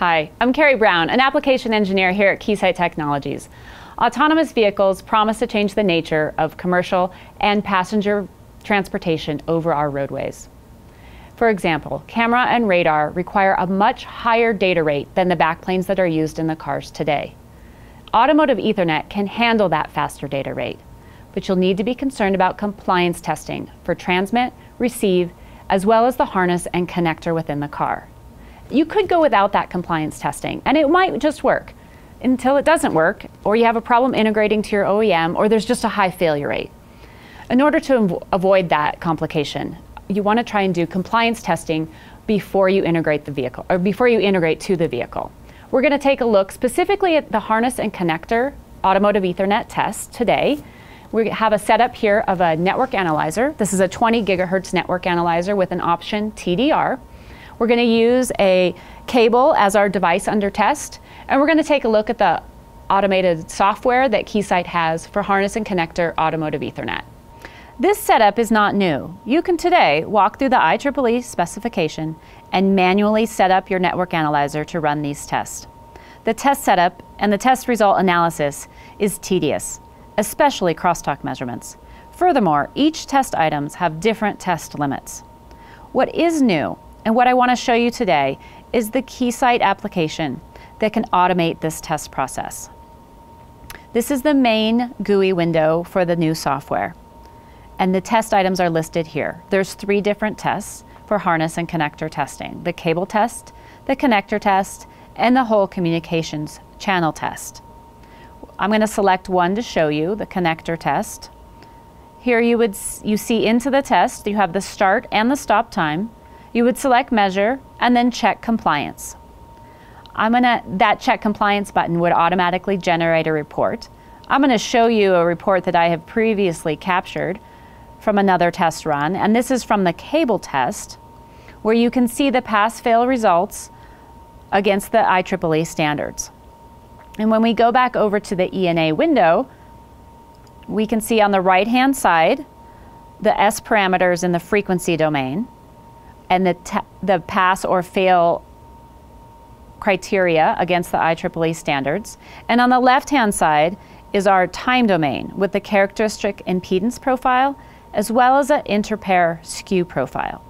Hi, I'm Carrie Brown, an application engineer here at Keysight Technologies. Autonomous vehicles promise to change the nature of commercial and passenger transportation over our roadways. For example, camera and radar require a much higher data rate than the backplanes that are used in the cars today. Automotive Ethernet can handle that faster data rate, but you'll need to be concerned about compliance testing for transmit, receive, as well as the harness and connector within the car. You could go without that compliance testing, and it might just work until it doesn't work, or you have a problem integrating to your OEM, or there's just a high failure rate. In order to avoid that complication, you want to try and do compliance testing before you integrate the vehicle, or before you integrate to the vehicle. We're going to take a look specifically at the harness and connector automotive Ethernet test today. We have a setup here of a network analyzer. This is a 20 gigahertz network analyzer with an option TDR. We're going to use a cable as our device under test, and we're going to take a look at the automated software that Keysight has for harness and connector automotive Ethernet. This setup is not new. You can today walk through the IEEE specification and manually set up your network analyzer to run these tests. The test setup and the test result analysis is tedious, especially crosstalk measurements. Furthermore, each test items have different test limits. What is new and what I want to show you today is the Keysight application that can automate this test process. This is the main GUI window for the new software. And the test items are listed here. There's three different tests for harness and connector testing. The cable test, the connector test, and the whole communications channel test. I'm going to select one to show you, the connector test. Here you would you see into the test, you have the start and the stop time. You would select measure and then check compliance. I'm gonna, that check compliance button would automatically generate a report. I'm gonna show you a report that I have previously captured from another test run, and this is from the cable test, where you can see the pass-fail results against the IEEE standards. And when we go back over to the ENA window, we can see on the right-hand side the S parameters in the frequency domain and the, the pass or fail criteria against the IEEE standards. And on the left-hand side is our time domain with the characteristic impedance profile as well as an interpair skew profile.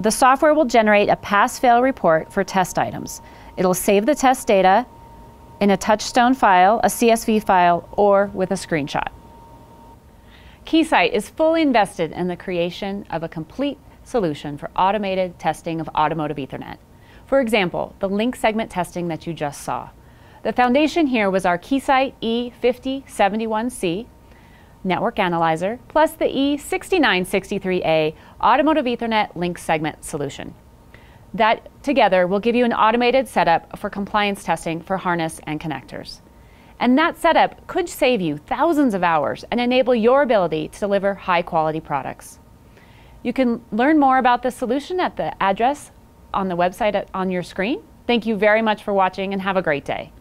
The software will generate a pass-fail report for test items. It'll save the test data in a touchstone file, a CSV file, or with a screenshot. Keysight is fully invested in the creation of a complete solution for automated testing of automotive Ethernet. For example, the link segment testing that you just saw. The foundation here was our Keysight E5071C network analyzer plus the E6963A automotive Ethernet link segment solution. That together will give you an automated setup for compliance testing for harness and connectors. And that setup could save you thousands of hours and enable your ability to deliver high quality products. You can learn more about the solution at the address on the website on your screen. Thank you very much for watching and have a great day.